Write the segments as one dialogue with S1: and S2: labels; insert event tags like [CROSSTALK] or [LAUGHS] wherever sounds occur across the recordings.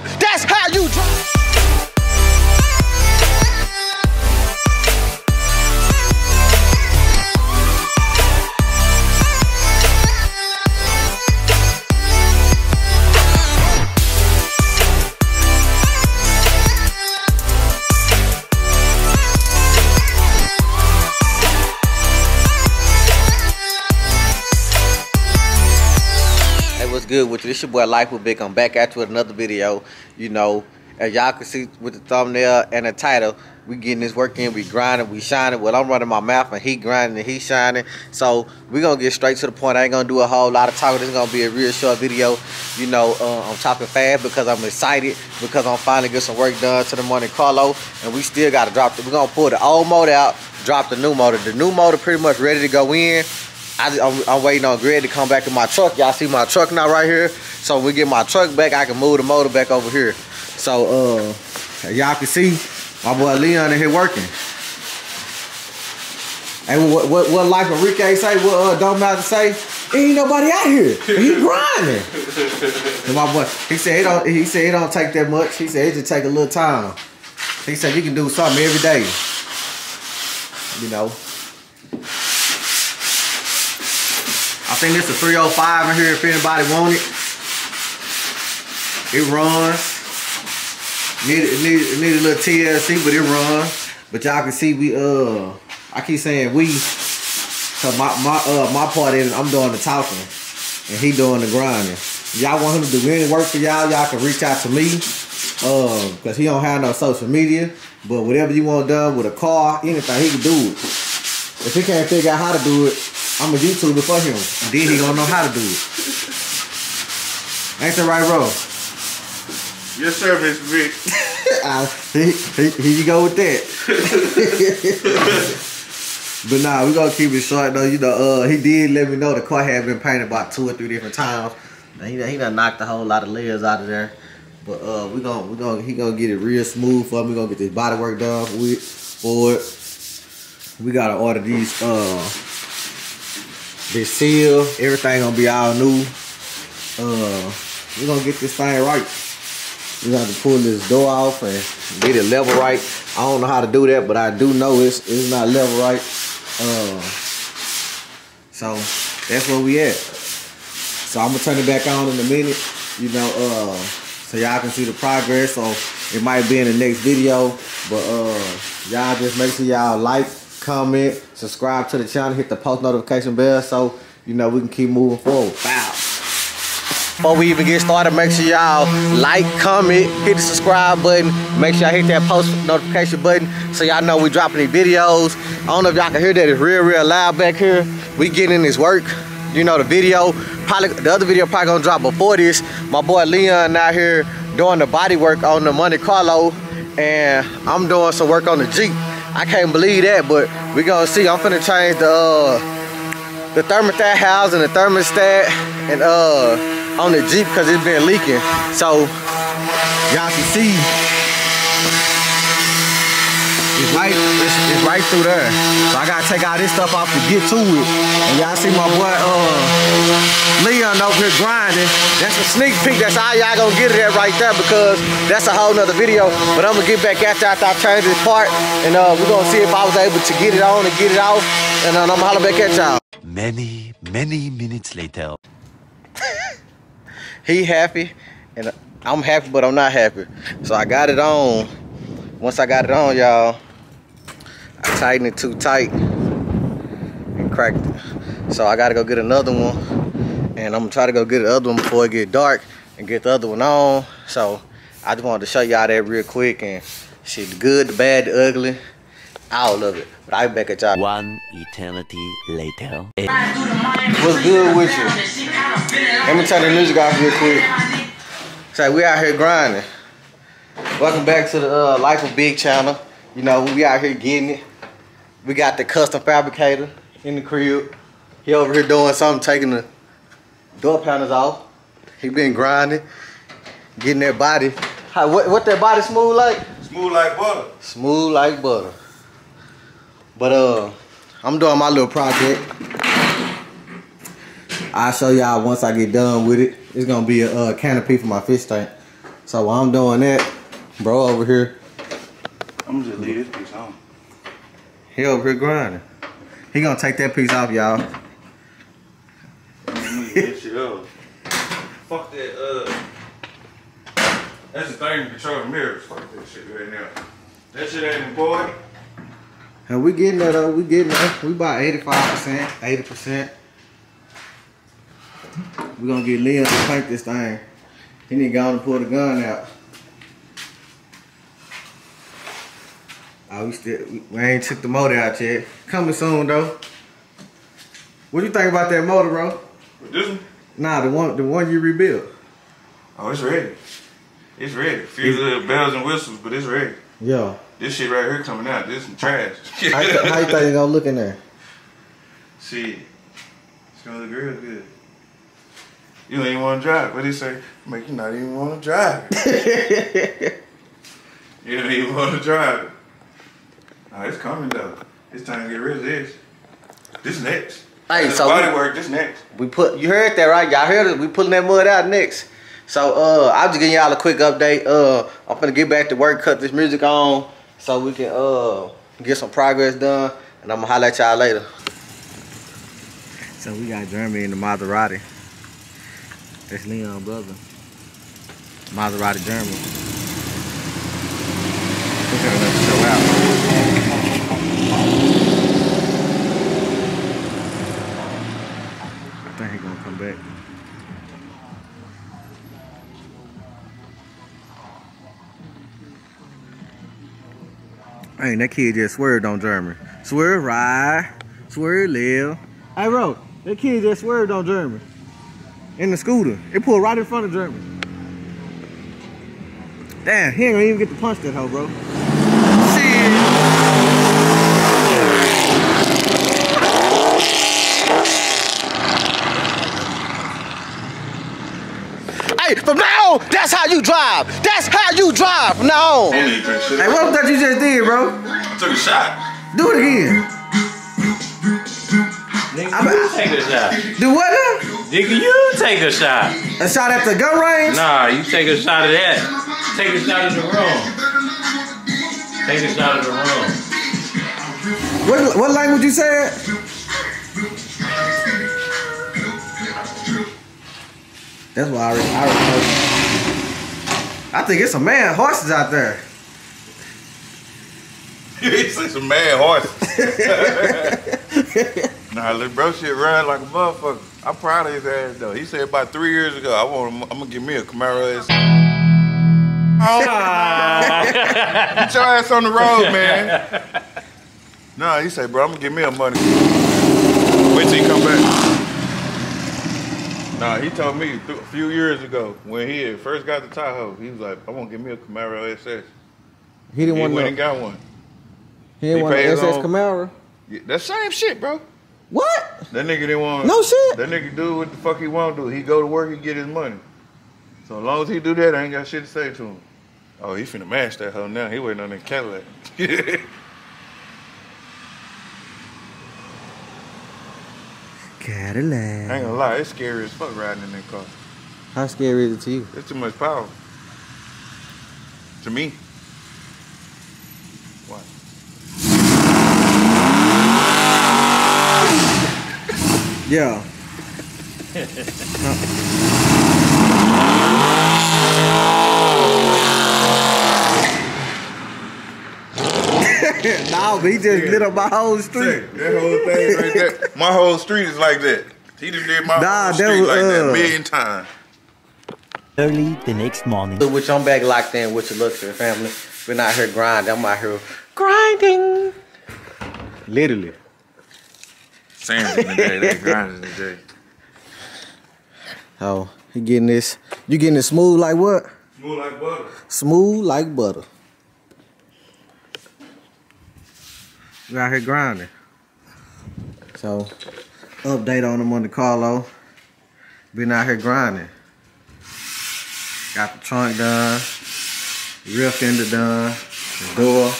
S1: drive. That's good with you? This your boy Life with Vick. I'm back at you with another video. You know, as y'all can see with the thumbnail and the title, we getting this work in, we grinding, we shining. Well, I'm running my mouth and he grinding and he shining. So we gonna get straight to the point. I ain't gonna do a whole lot of talking. This is gonna be a real short video. You know, uh, I'm talking fast because I'm excited because I'm finally get some work done to the Monte Carlo, and we still gotta drop it. We're gonna pull the old motor out, drop the new motor. The new motor pretty much ready to go in. I, am I'm waiting on Greg to come back in my truck. Y'all see my truck now right here. So we get my truck back, I can move the motor back over here. So uh, y'all can see my boy Leon in here working. And what what, what like Enrique say? What uh, don't matter say? Ain't nobody out here. He [LAUGHS] grinding. and my boy, he said it don't. He said it don't take that much. He said it just take a little time. He said you can do something every day. You know. Think this is a 305 in here if anybody want it. It runs. Need need, need a little TLC, but it runs. But y'all can see we uh I keep saying we cause my my uh my part is I'm doing the talking and he doing the grinding. Y'all want him to do any work for y'all, y'all can reach out to me. Um, cause he don't have no social media. But whatever you want done with a car, anything, he can do it. If he can't figure out how to do it, I'm a YouTuber for him. Then he gonna know how to do it. Ain't that right, bro?
S2: Yes, sir, Miss Vic. [LAUGHS]
S1: uh, here, here, here you go with that. [LAUGHS] but nah, we gonna keep it short though. You know, uh, he did let me know the car had been painted about two or three different times. And he he done knocked a whole lot of layers out of there. But uh, we gonna we gonna he gonna get it real smooth for me. We gonna get this body work done with for it. We gotta order these uh this seal. Everything gonna be all new. Uh, we gonna get this thing right. We got to pull this door off and get it level right. I don't know how to do that, but I do know it's it's not level right. Uh, so that's where we at. So I'm gonna turn it back on in a minute. You know, uh, so y'all can see the progress. So it might be in the next video, but uh, y'all just make sure y'all like, comment, subscribe to the channel, hit the post notification bell, so you know we can keep moving forward. Before we even get started, make sure y'all like, comment, hit the subscribe button. Make sure y'all hit that post notification button so y'all know we dropping these videos. I don't know if y'all can hear that. It's real, real loud back here. We getting in this work. You know, the video, probably the other video probably gonna drop before this. My boy Leon out here doing the body work on the Monte Carlo and I'm doing some work on the Jeep. I can't believe that, but we gonna see. I'm finna change the uh, the thermostat house and the thermostat and uh on the Jeep because it's been leaking. So y'all can see it's right, it's, it's right through there. So I gotta take all this stuff off to get to it. And y'all see my boy uh Leon over here grinding. That's a sneak peek. That's all y'all gonna get it at right there because that's a whole nother video. But I'm gonna get back after after I change this part and uh we're gonna see if I was able to get it on and get it off. And uh, I'm gonna holler back at y'all.
S3: Many, many minutes later. [LAUGHS]
S1: he happy and I'm happy but I'm not happy so I got it on once I got it on y'all I tightened it too tight and cracked it so I gotta go get another one and I'm gonna try to go get the other one before it get dark and get the other one on so I just wanted to show y'all that real quick and shit the good the bad the ugly all of it but I back at y'all
S3: One eternity later.
S1: What's good with you? Let me turn the music off real quick. So we out here grinding. Welcome back to the uh, Life of Vick channel. You know, we out here getting it. We got the custom fabricator in the crib. He over here doing something, taking the door panels off. He been grinding, getting that body. How, what, what that body smooth like?
S2: Smooth like butter.
S1: Smooth like butter. But uh, I'm doing my little project. I'll show y'all once I get done with it. It's gonna be a uh, canopy for my fish tank. So while I'm doing that, bro over here,
S2: I'm just leave this piece on.
S1: he over here grinding. He gonna take that piece off, y'all.
S2: that shit up. [LAUGHS] Fuck that, uh. That's the thing to control the mirrors. Fuck that shit right now. That shit ain't important.
S1: And we getting that up, we getting that. We about 85%, 80%. We gonna get Leon to paint this thing. He need to go and pull the gun out. Oh, we still, we, ain't took the motor out yet. Coming soon though. What you think about that motor, bro?
S2: This one?
S1: Nah, the one, the one you rebuilt.
S2: Oh, it's ready. It's ready. Few little bells and whistles, but it's ready.
S1: Yeah.
S2: This shit right here coming out. This some trash.
S1: How, you- how you think it gonna look in there? [LAUGHS]
S2: Shit. It's gonna look real good. You don't even want to drive. What he say? Make you not even want to drive. [LAUGHS] you don't even want to drive. It. It's coming though. It's time to get rid of this. This next.
S1: Hey,
S2: this
S1: so
S2: body
S1: we-
S2: work. This next.
S1: We put you heard that right? Y'all heard it. We pulling that mud out next. So uh I'm just giving y'all a quick update. Uh I'm gonna get back to work, cut this music on so we can uh get some progress done and I'm gonna holler at y'all later. So we got Jeremy in the Maserati. That's Leon brother. Maserati Jeremy. Hey, that kid just swerved on Jeremy. Swerve right, swerve left. Hey, bro, that kid just swerved on Jeremy. In the scooter. It pulled right in front of Jeremy. Damn, he ain't gonna even get to punch that hoe, bro. Hey, from now on, that's how you drive. That's how you drive from now on.
S2: I need to drink shit.
S1: Hey, what was that you just did, bro?
S2: I took a shot.
S1: Do it again.
S4: Nigga,
S1: I'm-
S4: you take a shot.
S1: Do what now?
S4: Nigga, you take a shot.
S1: A shot at the gun range?
S4: Nah, you take a shot of that. Take a shot of the room. Take a shot of the room.
S1: What, what language you said? That's why I, re- I remember. I think it's some man horses out there. [LAUGHS]
S2: he say some mad horses. [LAUGHS] nah, little bro shit run like a motherfucker. I'm proud of his ass though. He said about three years ago, I want him, I'm gonna give me a Camaro S. Ah. Get your ass on the road, [LAUGHS] man. Nah, he said, bro, I'm gonna give me a money. Wait till he come back. Nah, he told me th- a few years ago when he had first got the Tahoe, he was like, I want to give me a Camaro SS.
S1: He
S2: He
S1: didn't want
S2: went and got one.
S1: he didn't
S2: he
S1: want an SS Camaro.
S2: Yeah, that same shit, bro.
S1: What?
S2: That nigga didn't want.
S1: No shit.
S2: That nigga do what the fuck he want to do. He go to work, he get his money. So as long as he do that, I ain't got shit to say to him. Oh, he finna mash that hoe now. He waiting on that Cadillac. [LAUGHS] I ain't gonna lie, it's scary as fuck riding in that car.
S1: How scary is it to you?
S2: It's too much power. To me. What?
S1: Yeah. no, [LAUGHS] [LAUGHS] but he just lit up my whole street.
S2: That whole thing right there. My whole street is like that. He just did my
S1: Nah,
S2: whole street
S1: was,
S2: like that
S1: uh,
S2: a million times.
S3: Early the next morning.
S1: So Which I'm back locked in with your luxury family. Been out here grinding. I'm out here grinding. Literally.
S2: Sand in the day, they grinding the day.
S1: Oh, he getting this. You getting it smooth like what?
S2: Smooth like butter.
S1: Smooth like butter. We out here grinding. So, update on the Monte Carlo. Been out here grinding. Got the trunk done, rear fender done, the door,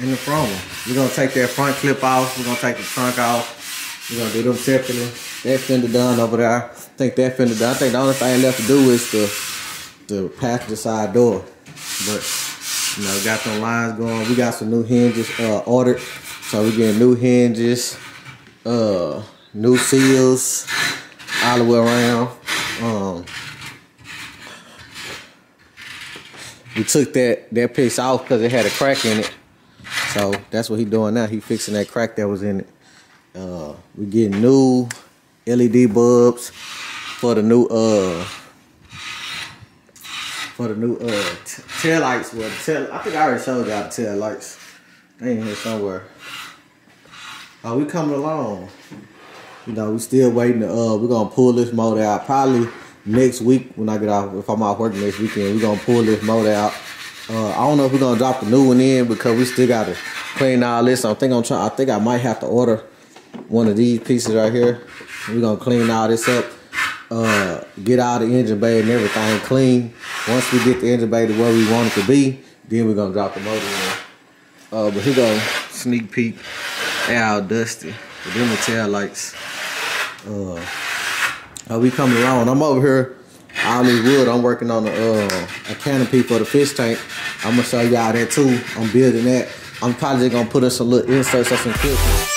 S1: and the front one. We're gonna take that front clip off. We're gonna take the trunk off. We're gonna do them separately. that fender done over there. I think that fender done. I think the only thing left to do is the the passenger side door. But you know, got some lines going. We got some new hinges uh, ordered. So we getting new hinges, uh, new seals all the way around. Um, we took that that piece off because it had a crack in it. So that's what he doing now. He fixing that crack that was in it. Uh, we getting new LED bulbs for the new uh for the new uh t- tail lights. Well, tail, I think I already showed y'all the tail lights. They in here somewhere. Oh, we coming along. You know, we still waiting to uh we're gonna pull this motor out probably next week when I get off if I'm out working next weekend, we're gonna pull this motor out. Uh, I don't know if we're gonna drop the new one in because we still gotta clean all this. I think I'm trying I think I might have to order one of these pieces right here. We're gonna clean all this up, uh, get out the engine bay and everything clean. Once we get the engine bay to where we want it to be, then we're gonna drop the motor in. Uh, but here go sneak peek, Al Dusty, with them the tail lights. Uh, uh, we coming around. I'm over here, all this wood. I'm working on a, uh, a canopy for the fish tank. I'm gonna show y'all that too. I'm building that. I'm probably gonna put us some little inserts or some clips.